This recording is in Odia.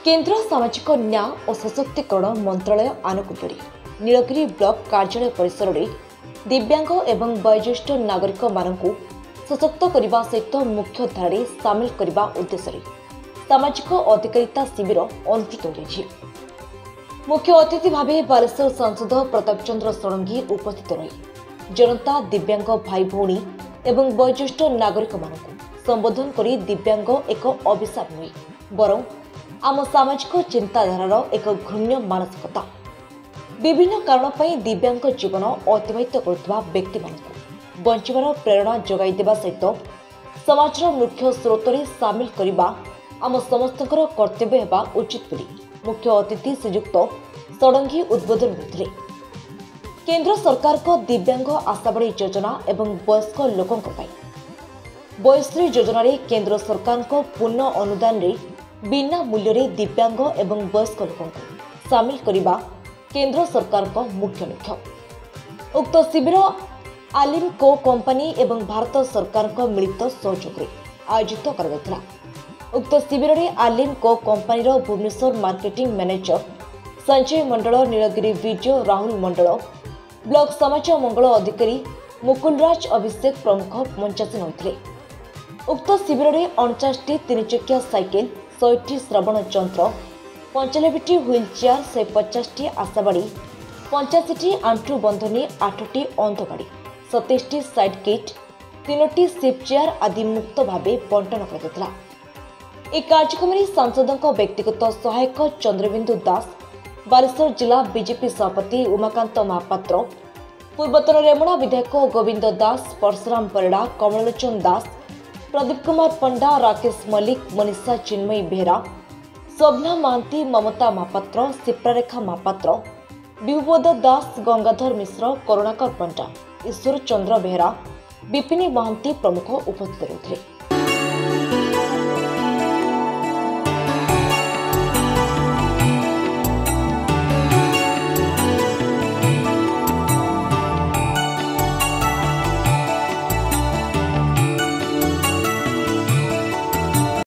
କେନ୍ଦ୍ର ସାମାଜିକ ନ୍ୟାୟ ଓ ସଶକ୍ତିକରଣ ମନ୍ତ୍ରାଳୟ ଆନୁକୂଲ୍ୟରେ ନୀଳଗିରି ବ୍ଲକ କାର୍ଯ୍ୟାଳୟ ପରିସରରେ ଦିବ୍ୟାଙ୍ଗ ଏବଂ ବୟୋଜ୍ୟେଷ୍ଠ ନାଗରିକମାନଙ୍କୁ ସଶକ୍ତ କରିବା ସହିତ ମୁଖ୍ୟଧାରାରେ ସାମିଲ କରିବା ଉଦ୍ଦେଶ୍ୟରେ ସାମାଜିକ ଅଧିକାରିତା ଶିବିର ଅନୁଷ୍ଠିତ ହୋଇଯାଇଛି ମୁଖ୍ୟ ଅତିଥି ଭାବେ ବାଲେଶ୍ୱର ସାଂସଦ ପ୍ରତାପ ଚନ୍ଦ୍ର ଷଡ଼ଙ୍ଗୀ ଉପସ୍ଥିତ ରହି ଜନତା ଦିବ୍ୟାଙ୍ଗ ଭାଇ ଭଉଣୀ ଏବଂ ବୟୋଜ୍ୟେଷ୍ଠ ନାଗରିକମାନଙ୍କୁ ସମ୍ବୋଧନ କରି ଦିବ୍ୟାଙ୍ଗ ଏକ ଅଭିଶାପ ନୁହେଁ ବରଂ ଆମ ସାମାଜିକ ଚିନ୍ତାଧାରାର ଏକ ଘୃଣ୍ୟ ମାନସିକତା। ବିଭିନ୍ନ କାରଣ ପାଇଁ ଦିବ୍ୟାଙ୍ଗ ଜୀବନ ଅତିବାହିତ କରୁଥିବା ବ୍ୟକ୍ତିମାନଙ୍କୁ ବଞ୍ଚିବାର ପ୍ରେରଣା ଯୋଗାଇ ଦେବା ସହିତ ସମାଜର ମୁଖ୍ୟ ସ୍ରୋତରେ ସାମିଲ କରିବା ଆମ ସମସ୍ତଙ୍କର କର୍ତ୍ତବ୍ୟ ହେବା ଉଚିତ ବୋଲି ମୁଖ୍ୟ ଅତିଥି ଶ୍ରୀଯୁକ୍ତ ଷଡ଼ଙ୍ଗୀ ଉଦ୍ବୋଧନ ଦେଇଥିଲେ। କେନ୍ଦ୍ର ସରକାରଙ୍କ ଦିବ୍ୟାଙ୍ଗ ଆଶାବାଡ଼ି ଯୋଜନା ଏବଂ ବୟସ୍କ ଲୋକଙ୍କ ପାଇଁ ବୟଶ୍ରୀ ଯୋଜନାରେ କେନ୍ଦ୍ର ସରକାରଙ୍କ ପୂର୍ଣ୍ଣ ଅନୁଦାନରେ ବିନା ମୂଲ୍ୟରେ ଦିବ୍ୟାଙ୍ଗ ଏବଂ ବୟସ୍କ ଲୋକଙ୍କୁ ସାମିଲ କରିବା କେନ୍ଦ୍ର ସରକାରଙ୍କ ମୁଖ୍ୟ ଲକ୍ଷ୍ୟ। ଉକ୍ତ ଶିବିର ଆଲିମ୍ କୋ କମ୍ପାନୀ ଏବଂ ଭାରତ ସରକାରଙ୍କ ମିଳିତ ସହଯୋଗରେ ଆୟୋଜିତ କରାଯାଇଥିଲା। ଉକ୍ତ ଶିବିରରେ ଆଲିମ୍ କୋ କମ୍ପାନୀର Bhubaneswar marketing manager Sanjay Mandal Nilgiri Bijay Rahul Mandal block ସମାଜ ମଙ୍ଗଳ ଅଧିକାରୀ ମୁକୁଲରାଜ ଅଭିଷେକ ପ୍ରମୁଖ ମଞ୍ଚାସୀନ ହୋଇଥିଲେ ଉକ୍ତ ଶିବିରରେ ଅଣଚାଶଟି ତିନିଚକିଆ ସାଇକେଲ ଶହେଟି ଶ୍ରବଣ ଯନ୍ତ୍ର ପଞ୍ଚାନବେଟି ହ୍ୱିଲ୍ ଚେୟାର ଶହେ ପଚାଶଟି ଆଶାବାଡ଼ି ପଞ୍ଚାଅଶୀଟି ଆଣ୍ଠୁ ବନ୍ଧନୀ ଆଠଟି ଅନ୍ଧବାଡ଼ି ସତେଇଶଟି ସାଇଡ୍ କିଟ୍ ତିନୋଟି ସିପ୍ ଚେୟାର ଆଦି ମୁକ୍ତ ଭାବେ ବଣ୍ଟନ କରାଯାଇଥିଲା। ଏହି କାର୍ଯ୍ୟକ୍ରମରେ ସାଂସଦଙ୍କ ବ୍ୟକ୍ତିଗତ ସହାୟକ ଚନ୍ଦ୍ରବିନ୍ଦୁ ଦାସ ବାଲେଶ୍ୱର ଜିଲ୍ଲା ବିଜେପି ସଭାପତି ଉମାକାନ୍ତ ମହାପାତ୍ର ପୂର୍ବତନ ରେମୁଣା ବିଧାୟକ ଗୋବିନ୍ଦ ଦାସ ପରଶୁରାମ ପରିଡ଼ା କମଳଲୋଚନ ଦାସ ପ୍ରଦୀପ କୁମାର ପଣ୍ଡା ରାକେଶ ମଲ୍ଲିକ ମନୀଷା ଚିନ୍ମୟୀ ବେହେରା ସ୍ୱପ୍ନା ମହାନ୍ତି ମମତା ମହାପାତ୍ର ସିପ୍ରାରେଖା ମହାପାତ୍ର ବିଭୁବୋଧ ଦାସ ଗଙ୍ଗାଧର ମିଶ୍ର କରୁଣାକର ପଣ୍ଡା ଈଶ୍ୱର ଚନ୍ଦ୍ର ବେହେରା ବିପିନୀ ମହାନ୍ତି ପ୍ରମୁଖ ଉପସ୍ଥିତ ରହିଥିଲେ